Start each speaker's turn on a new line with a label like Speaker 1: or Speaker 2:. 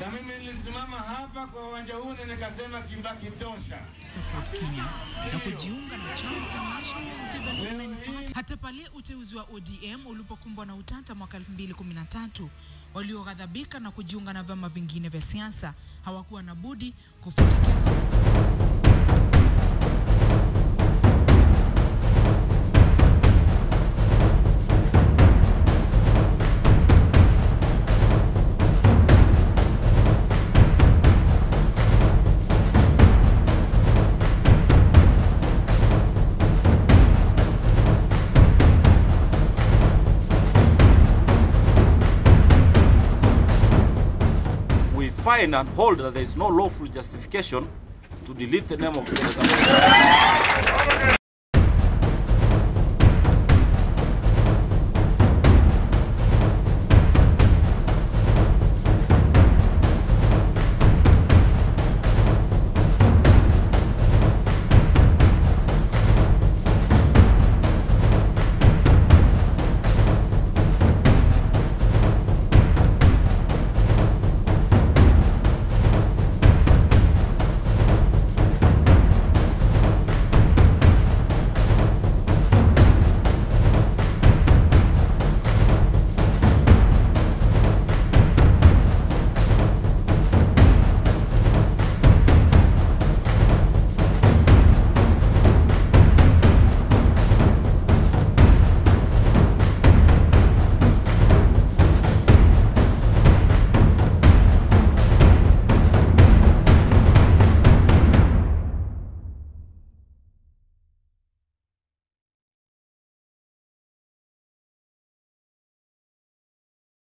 Speaker 1: Na mimi nilisimama hapa kwa uwanja huu na nikasema Kibaki tosha.
Speaker 2: Na kujiunga na chama cha National Development Party. Hata pale uteuzi wa ODM ulipokumbwa na utata mwaka 2013, walioghadhabika na kujiunga na vyama vingine vya siasa hawakuwa na budi kufuta
Speaker 3: find and hold that there is no lawful justification to delete the name of Senator.